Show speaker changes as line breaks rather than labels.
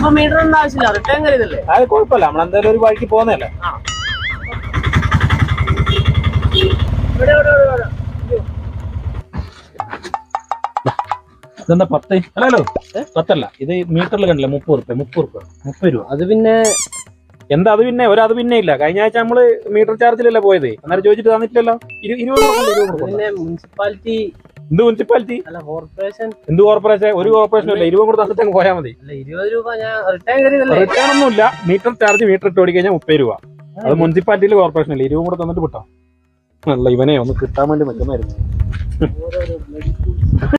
ഇതിപ്പോ മീറ്റർ ഒന്നും ആവശ്യമില്ല റിട്ടേൺ കരുതല്ലേ
അത് കുഴപ്പമില്ല. നമ്മളെന്തായാലും ഒരു വഴിക്ക്
പോകുന്നല്ലേ
ഇതെന്താ പത്ത്? അല്ലല്ലോ പത്തല്ല. ഇത് മീറ്ററിൽ കണ്ടില്ല? മുപ്പത് റുപ്യ മുപ്പത് റുപ്യ. മുപ്പത് രൂപ.
അത് പിന്നെ
എന്താ അത് പിന്നെ? ഒരു അത് പിന്നെ ഇല്ല. കഴിഞ്ഞ ആഴ്ച നമ്മൾ മീറ്റർ ചാർജിലല്ലേ പോയത്. അന്നേരം ചോദിച്ചിട്ട് തന്നിട്ടില്ലല്ലോ. ഇരു- ഇരുപത്
മുനിസിപ്പാലിറ്റി
എന്ത് മുനിസിപ്പാലിറ്റി?
അല്ല കോർപ്പറേഷൻ
എന്ത് കോർപ്പറേഷൻ ഒരു കോർപ്പറേഷനും ഇല്ല. ഇരുപത് കൂടെ തന്നിട്ട് പോയാൽ മതി.
റിട്ടേൺ
ഒന്നും ഇല്ല. മീറ്റർ ചാർജ് മീറ്റർ ഇട്ട് ഓടി കഴിഞ്ഞാൽ മുപ്പത് രൂപ. അത് മുനിസിപ്പാലിറ്റിയിൽ കോർപ്പറേഷൻ ഇല്ല. ഇരുപത് കൂടെ തന്നിട്ട് വിട്ടോ. അല്ല ഇവനെ ഒന്ന് കിട്ടാൻ വേണ്ടി
bloody